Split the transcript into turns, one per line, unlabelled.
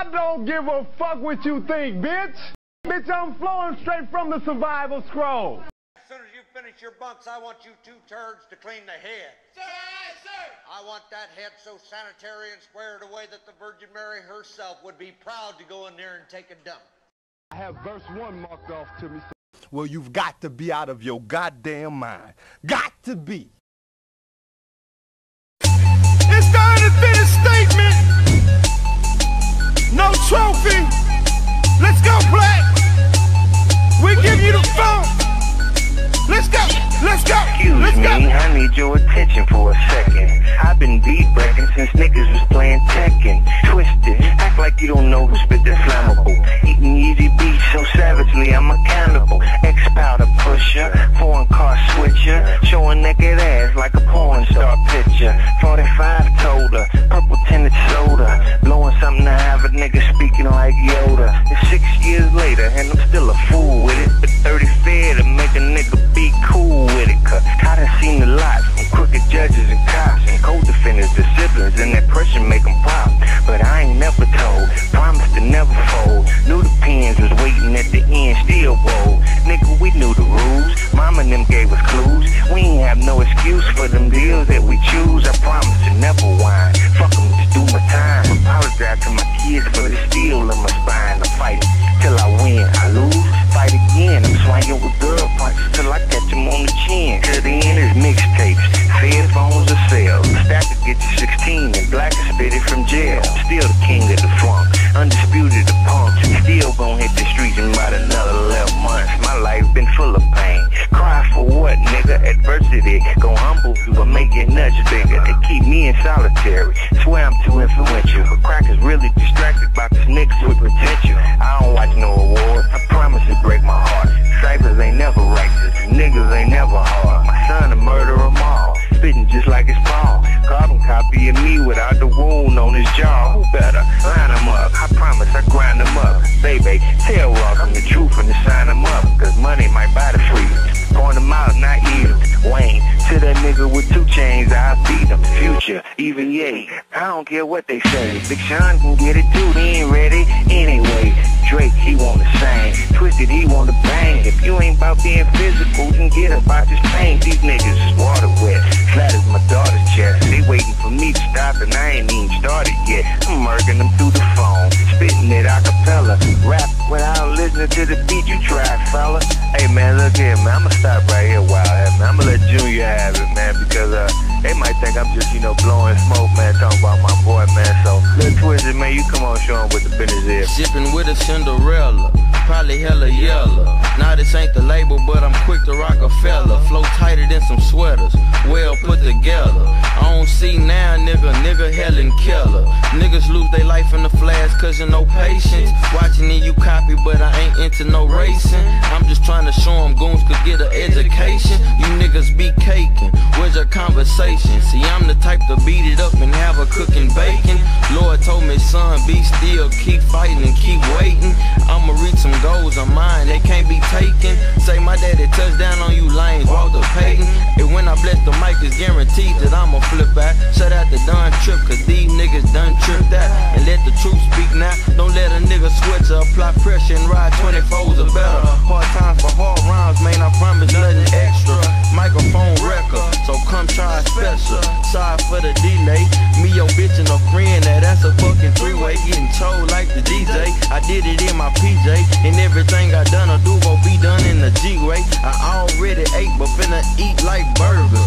I don't give a fuck what you think, bitch. Bitch, I'm flowing straight from the survival scroll.
As soon as you finish your bunks, I want you two turds to clean the head.
Sir, aye, sir.
I want that head so sanitary and squared away that the Virgin Mary herself would be proud to go in there and take a dump.
I have verse 1 marked off to me.
Well, you've got to be out of your goddamn mind. Got to be. Phone. Let's go. Let's go.
Excuse
Let's
me,
go.
I need your attention for a second. I've been beat breaking since niggas was pressure make them 12 months, my life been full of pain. Cry for what, nigga? Adversity gon' humble you but make your nuts bigger. They keep me in solitary. Swear I'm too influential. But is really distracted by this nigga with potential. I don't watch no awards. I promise it break my heart. Cyphers ain't never righteous. Niggas ain't never hard. My son a murderer them all. Spitting just like it's Paul. Carbon copying me without the wound on his jaw. Who better? Line him up. I promise I grind him up. Baby, tell nigga with two chains, I beat him. Future, even yay. I don't care what they say. Big Sean can get it too, he ain't ready anyway. Drake, he wanna sing. Twisted, he wanna bang. If you ain't about being physical, then get about this pain. These niggas listening to the beat you try, fella. Hey man, look here, man. I'ma stop right here a while, man. I'ma let Junior have it, man, because uh they might think I'm just, you know, blowing smoke, man, talking about my boy, man. So, Lil Twisted, man, you come on, show 'em what the business is.
Shipping with a Cinderella, probably hella yellow. Now this ain't the label, but I'm quick to rock a fella. Flow tighter than some sweaters, well put together. I don't see now, nigga, Helen Keller. Niggas lose their life in the flash cause you no patience. Watching it, you copy, but I ain't into no racing. I'm just trying to show 'em goons could get an education. You niggas be caking, where's your conversation? See, I'm the type to beat it up and have a cooking bacon. Told me, son, be still, keep fighting and keep waiting. I'ma reach some goals of mine, they can't be taken. Say my daddy touched down on you lanes, Walter Payton. And when I bless the mic, it's guaranteed that I'ma flip out. Shut out the done trip, cause these niggas done tripped out. And let the truth speak now. Don't let a nigga switch or apply pressure and ride 24s or better. Hard times for hard rhymes, man, I promise nothing extra. Microphone record, so come try special. Sorry for the delay. Me, your bitch, and a friend, that that's a fucking three-way. Getting told like the DJ. I did it in my PJ, and everything I done or do gon' be done in the G-way. I already ate, but finna eat like burgers.